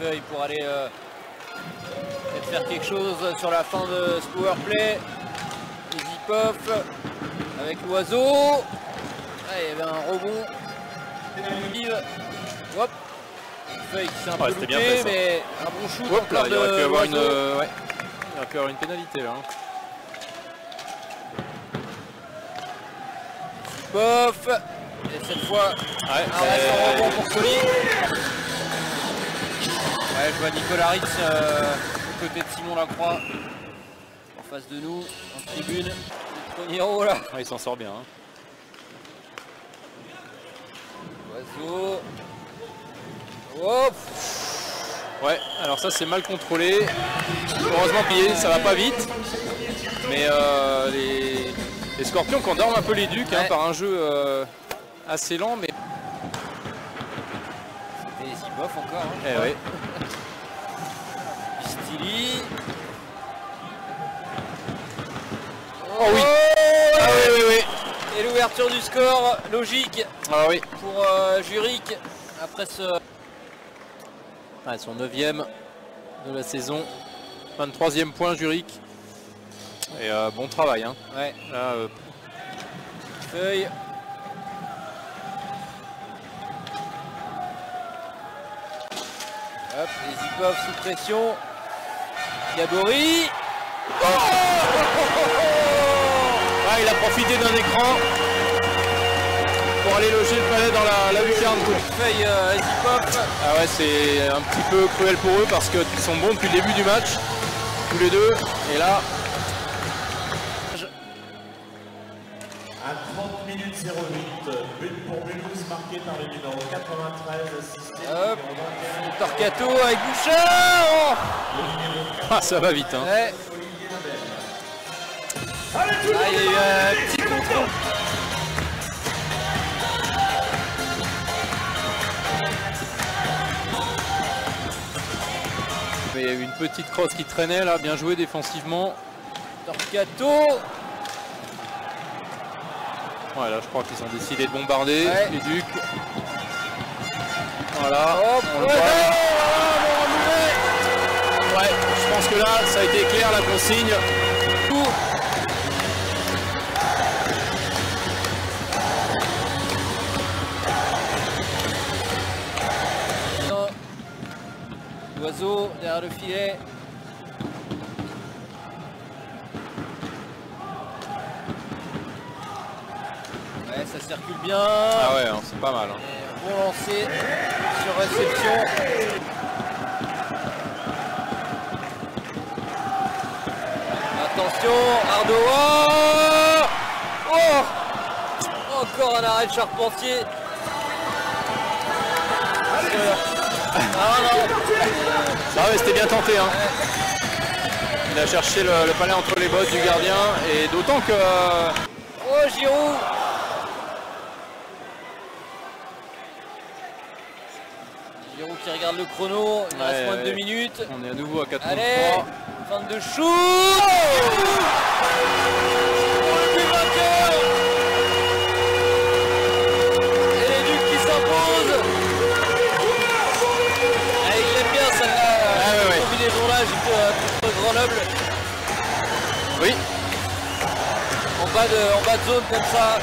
feuille pour aller euh, peut-être faire quelque chose sur la fin de ce power play. Zipov avec l'oiseau. Ah, il y avait un rebond. Vive. Hop. Feuille qui s'est un Ouais, peu c'était bien loupé, fait, mais un bon shoot Hop là, il aurait pu avoir une, euh, ouais. Il aurait pu avoir une pénalité là. hein. Bof Et cette fois, Ouais, un reste en rebond pour Soli. Ouais, je vois Nicolas Ritz euh, aux côtés de Simon Lacroix. En face de nous, en tribune. Le premier haut là. ouais, il s'en sort bien. hein. Oiseau. Hop Ouais, alors ça c'est mal contrôlé. Heureusement pillé, ça va pas vite. Mais euh, les, les scorpions qui endorment un peu les ducs hein, par un jeu euh, assez lent, mais. Et Zibov encore. Hein. Eh ouais. Oh oui Ah oui, oui, oui Et l'ouverture du score, logique Ah oui pour euh, Juric. Après ce... Ouais, son 9 de la saison. 23e point Zurich. Et euh, bon travail. Hein. Ouais, Là, euh, feuille. Hop, les Zipov sous pression. Gabori. Oh ah, il a profité d'un écran pour aller loger le palais dans la, la lucarne. Feuille euh, Zipov. Ah ouais, c'est un petit peu cruel pour eux parce qu'ils sont bons depuis le début du match, tous les deux. Et là, À 30 minutes 08, but pour Mulhouse marqué par le numéro 93, assisté Hop. numéro 21. Torcato avec Bouchard. ah, ça va vite. Hein. Ouais. Ah, il y a eu un petit contrôle. Mais il y a eu une petite crosse qui traînait là, bien joué défensivement. Torcato. Voilà, je crois qu'ils ont décidé de bombarder Ouais. les Ducs. Voilà. Hop, on le ouais, voit. ouais, Ouais, je pense que là, ça a été clair la consigne. L'oiseau derrière le filet. Ouais, ça circule bien. Ah ouais, hein, c'est pas mal. hein. Bon lancer sur réception. Attention, Ardoa Oh Encore un arrêt de Charpentier. Ah non ouais, c'était bien tenté. Hein. Il a cherché le, le palais entre les bottes du gardien et d'autant que Oh Giroud Giroud qui regarde le chrono, il Ouais, reste moins de ouais. 2 minutes. on est à nouveau à 4 Allez, fin de shoot Pour le j'ai fait euh, Grenoble. Oui, En bas, de, en bas de zone comme ça,